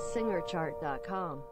SingerChart.com